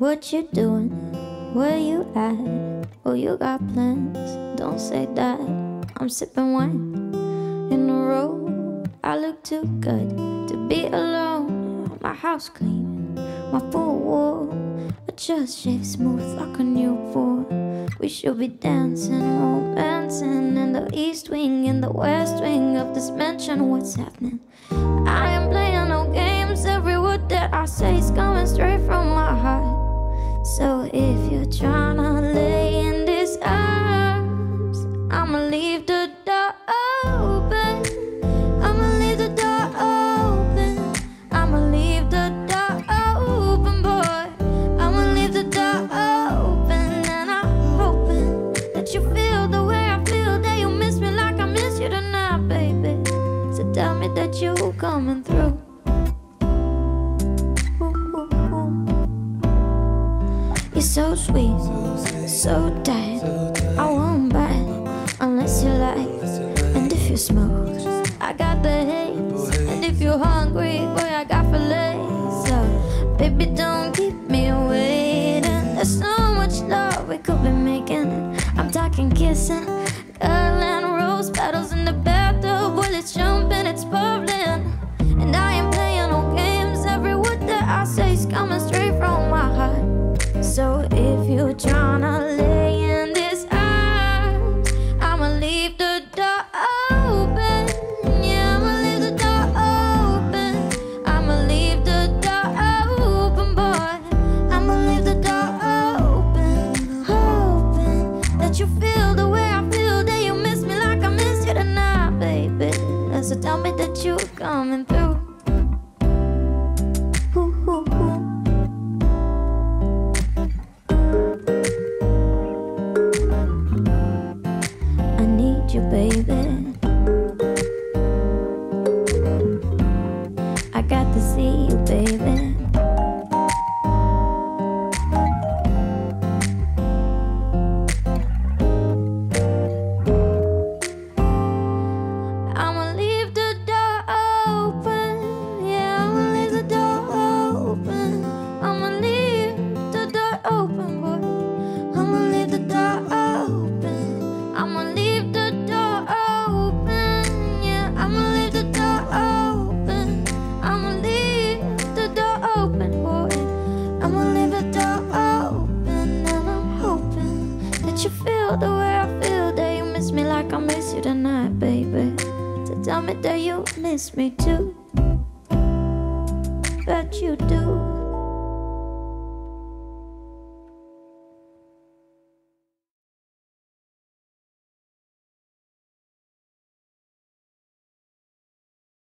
What you doing? Where you at? Oh, you got plans? Don't say that. I'm sipping wine in a row. I look too good to be alone. My house clean, my pool warm. I just shave smooth like a new newborn. We should be dancing, romancing in the east wing, in the west wing of this mansion. What's happening? I am playing no games. Every word that I say is coming straight from my heart. So if you're tryna lay in these arms, I'ma leave the door open. I'ma leave the door open. I'ma leave the door open, boy. I'ma leave the door open, and I'm hoping that you feel the way I feel. That you miss me like I miss you tonight, baby. So tell me that you're coming through. So sweet, so tight. I won't bite unless you like. And if you smoke, I got the haze. And if you're hungry, boy, I got fillets. So, baby, don't keep me waiting. There's so much love we could be making. I'm talking kissing, girl, and rose petals in the bathtub. Well, it's jumping, it's bubbling. And I ain't playing no games. Every word that I say is coming straight you feel the way I feel. That you miss me like I miss you tonight, baby. So tell me that you're coming through. You tonight, baby. So tell me that you miss me too. Bet you do.